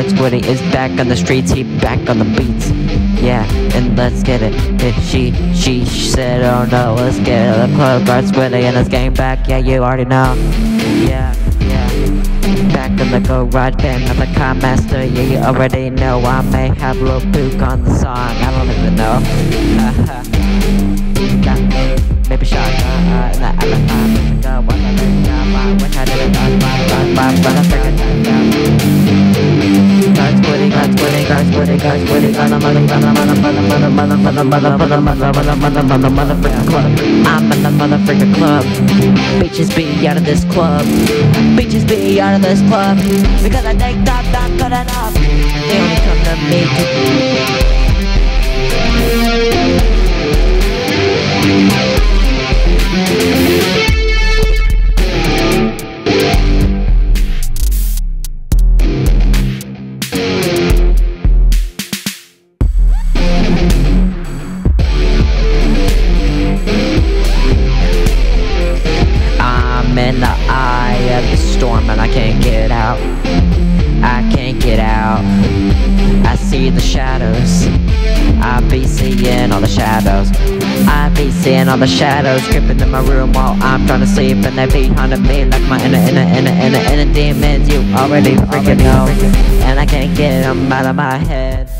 Guard Squiddy is back on the streets, he back on the beats. Yeah, and let's get it. If she, she said, oh no, let's get it. The club Guard Squiddy and his game back, yeah, you already know. Yeah, yeah. Back in the garage band, I'm the car master, yeah, you already know. I may have a little puke on the song, I don't even know. Maybe shot, uh, in the elephant, what the uh, uh, uh, uh, uh, I'm in the motherfucking club. Bitches be out of this club. Bitches be out of this club. Because I think I'm not good enough. They only come to me. Seeing all the shadows. I be seeing all the shadows creeping in my room while I'm trying to sleep, and they be haunting me like my inner, inner, inner, inner, inner demons. You already freaking know, and I can't get them out of my head.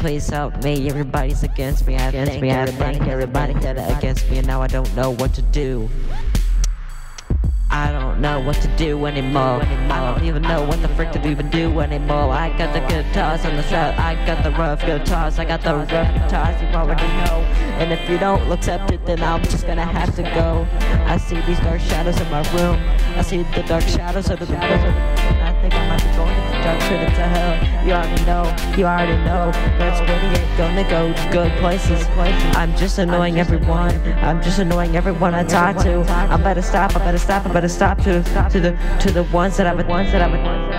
Please help me, everybody's against me. I think me, I think everybody got against me, and now I don't know what to do. I don't know what to do anymore. I don't even know what the frick to even do anymore. I got the guitars on the strap, I got the rough guitars, I got the rough guitars, you already know. And if you don't accept it, then I'm just gonna have to go. I see these dark shadows in my room. I see the dark shadows of the room. I think I might be going to the dark pit to hell. You already know, you already know. That's really ain't gonna go good places. I'm just annoying everyone. I'm just annoying everyone I talk to. I better stop, I better stop, I better stop to to the to the ones that I've ones that I've Yeah,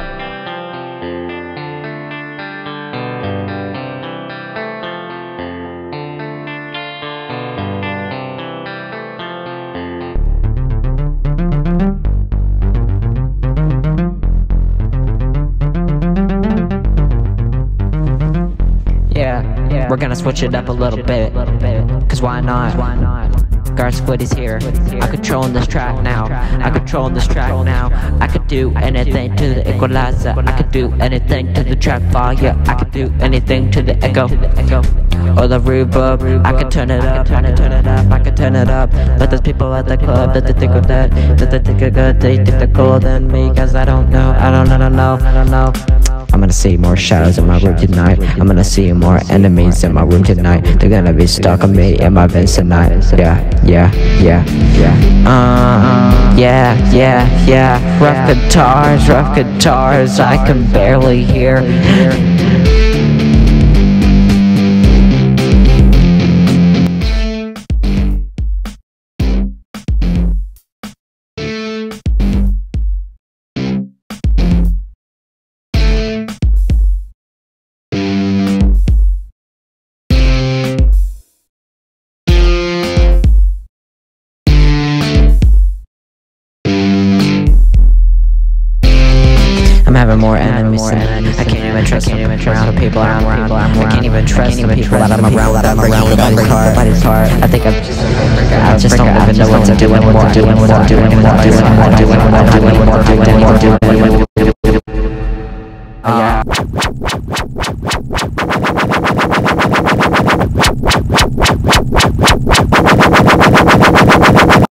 We're gonna switch it up a little bit. Cause why not? Why not? is here. I control this track now. I control this track now. I could do anything to the equalizer. I could do anything to the track volume. I could do anything to the echo. Or the reverb. I could turn it up. I could turn it up. I could turn it up. But there's people at the club that they think of that. That they think are good. They think they're cooler than me. Cause I don't know. I don't, I don't know. I don't know. I'm gonna see more shadows in my room tonight. I'm gonna see more enemies in my room tonight. They're gonna be stuck on me in my bed tonight. Yeah, yeah, yeah, yeah. Uh, yeah, yeah, yeah. Rough guitars, rough guitars. I can barely hear. I'm having more enemies than I can't even trust them around the people I'm around. I can't even trust the people that I'm around without breaking nobody's heart. Nobody's heart. I think I'm just, I just don't even know what to do anymore. What to do anymore. What to do anymore. What to do anymore. What to do anymore. What to do anymore. What to do anymore. Yeah.